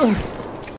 Ugh.